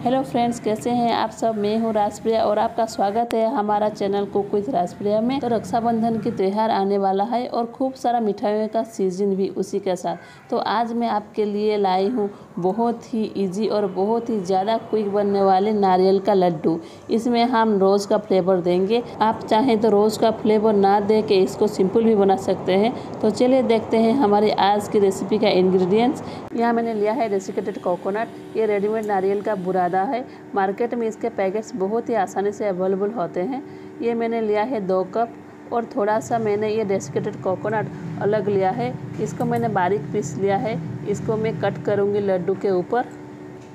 Hello friends कैसे हैं आप सब? मैं हूँ राजप्रिया और आपका स्वागत है हमारा चैनल कुक विद राजप्रिया में। तो रक्षाबंधन की त्यौहार आने वाला है और खूब सारा मिठाइयों का सीज़न भी उसी के साथ। तो आज मैं आपके लिए लाई हूँ बहुत ही इजी और बहुत ही ज़्यादा क्विक बनने वाले नारियल का लड्डू। इसमें हम रोज़ का फ्लेवर देंगे। आप चाहें तो रोज़ का फ्लेवर ना दे के इसको सिंपल भी बना सकते हैं। तो चलिए देखते हैं हमारी आज की रेसिपी का इन्ग्रीडियंट्स यहाँ मैंने लिया है रेसिकेटेड कोकोनट ये रेडीमेड नारियल का बुरादा है। मार्केट में इसके पैकेट्स बहुत ही आसानी से अवेलेबल होते हैं। ये मैंने लिया है दो कप और थोड़ा सा मैंने ये डेस्केटेड कोकोनट अलग लिया है। इसको मैंने बारीक पीस लिया है। इसको मैं कट करूँगी लड्डू के ऊपर।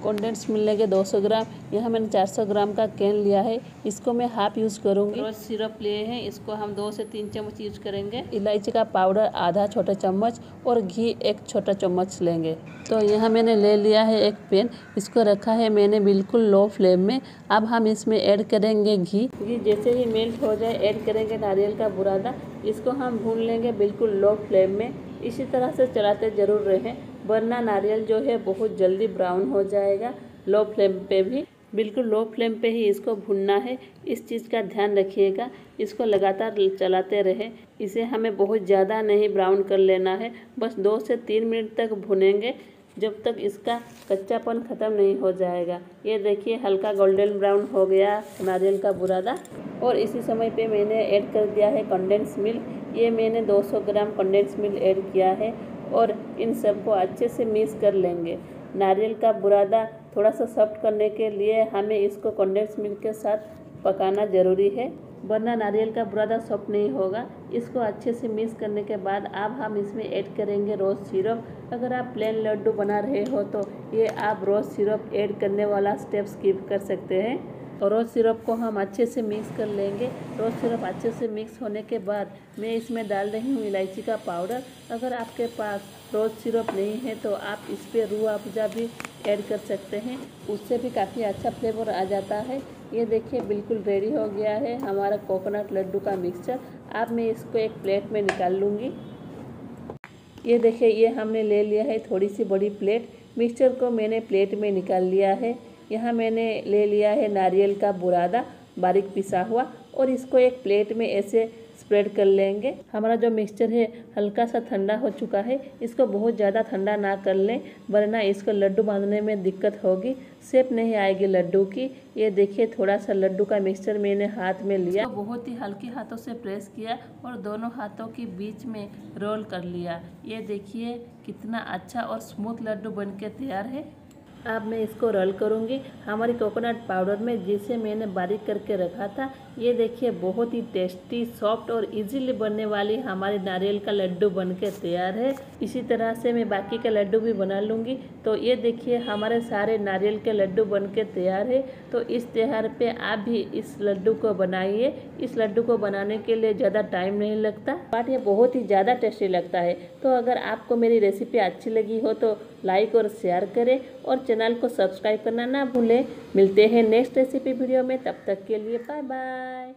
कंडेंस मिलने के 200 ग्राम। यहाँ मैंने 400 ग्राम का कैन लिया है। इसको मैं हाफ़ यूज़ करूँगी। रोज सिरप लिए हैं। इसको हम दो से तीन चम्मच यूज़ करेंगे। इलायची का पाउडर आधा छोटा चम्मच और घी एक छोटा चम्मच लेंगे। तो यहाँ मैंने ले लिया है एक पेन इसको रखा है मैंने बिल्कुल लो फ्लेम में। अब हम इसमें ऐड करेंगे घी। घी जैसे ही मेल्ट हो जाए ऐड करेंगे नारियल का बुरादा। इसको हम भून लेंगे बिल्कुल लो फ्लेम में। इसी तरह से चलाते ज़रूर रहें। वरना नारियल जो है बहुत जल्दी ब्राउन हो जाएगा। लो फ्लेम पे भी, बिल्कुल लो फ्लेम पे ही इसको भुनना है। इस चीज़ का ध्यान रखिएगा। इसको लगातार चलाते रहे। इसे हमें बहुत ज़्यादा नहीं ब्राउन कर लेना है। बस दो से तीन मिनट तक भुनेंगे, जब तक इसका कच्चापन ख़त्म नहीं हो जाएगा। ये देखिए, हल्का गोल्डन ब्राउन हो गया नारियल का बुरादा। और इसी समय पे मैंने ऐड कर दिया है कंडेंस मिल्क ये मैंने 200 ग्राम कंडेंस मिल्क ऐड किया है। और इन सबको अच्छे से मिक्स कर लेंगे। नारियल का बुरादा थोड़ा सा सॉफ्ट करने के लिए हमें इसको कंडेंस मिल्क के साथ पकाना ज़रूरी है, वरना नारियल का बुरादा सॉफ्ट नहीं होगा। इसको अच्छे से मिक्स करने के बाद अब हम इसमें ऐड करेंगे रोज़ सिरप अगर आप प्लेन लड्डू बना रहे हो तो ये आप रोज़ सिरप ऐड करने वाला स्टेप स्किप कर सकते हैं। और रोज़ सिरप को हम अच्छे से मिक्स कर लेंगे। रोज़ सिरप अच्छे से मिक्स होने के बाद मैं इसमें डाल रही हूँ इलायची का पाउडर। अगर आपके पास रोज़ सिरप नहीं है तो आप इस पर रू अफ़ज़ा भी ऐड कर सकते हैं। उससे भी काफ़ी अच्छा फ्लेवर आ जाता है। ये देखिए बिल्कुल रेडी हो गया है हमारा कोकोनट लड्डू का मिक्सचर अब मैं इसको एक प्लेट में निकाल लूँगी। ये देखिए, ये हमने ले लिया है थोड़ी सी बड़ी प्लेट मिक्सचर को मैंने प्लेट में निकाल लिया है। यहाँ मैंने ले लिया है नारियल का बुरादा, बारीक पिसा हुआ, और इसको एक प्लेट में ऐसे स्प्रेड कर लेंगे। हमारा जो मिक्सचर है हल्का सा ठंडा हो चुका है, इसको बहुत ज़्यादा ठंडा ना कर लें, वरना इसको लड्डू बांधने में दिक्कत होगी सेप नहीं आएगी लड्डू की। ये देखिए थोड़ा सा लड्डू का मिक्सचर मैंने हाथ में लिया। बहुत ही हल्के हाथों से प्रेस किया और दोनों हाथों के बीच में रोल कर लिया। ये देखिए, कितना अच्छा और स्मूथ लड्डू बन के तैयार है। अब मैं इसको रोल करूँगी। हमारी कोकोनट पाउडर में जिसे मैंने बारीक करके रखा था, ये देखिए बहुत ही टेस्टी सॉफ्ट और इजीली बनने वाली हमारे नारियल का लड्डू बन के तैयार है। इसी तरह से मैं बाकी के लड्डू भी बना लूँगी। तो ये देखिए हमारे सारे नारियल के लड्डू बन के तैयार है। तो इस त्यौहार पे आप भी इस लड्डू को बनाइए। इस लड्डू को बनाने के लिए ज़्यादा टाइम नहीं लगता। बट ये बहुत ही ज़्यादा टेस्टी लगता है। तो अगर आपको मेरी रेसिपी अच्छी लगी हो तो लाइक और शेयर करें और चैनल को सब्सक्राइब करना ना भूलें। मिलते हैं नेक्स्ट रेसिपी वीडियो में, तब तक के लिए बाय बाय।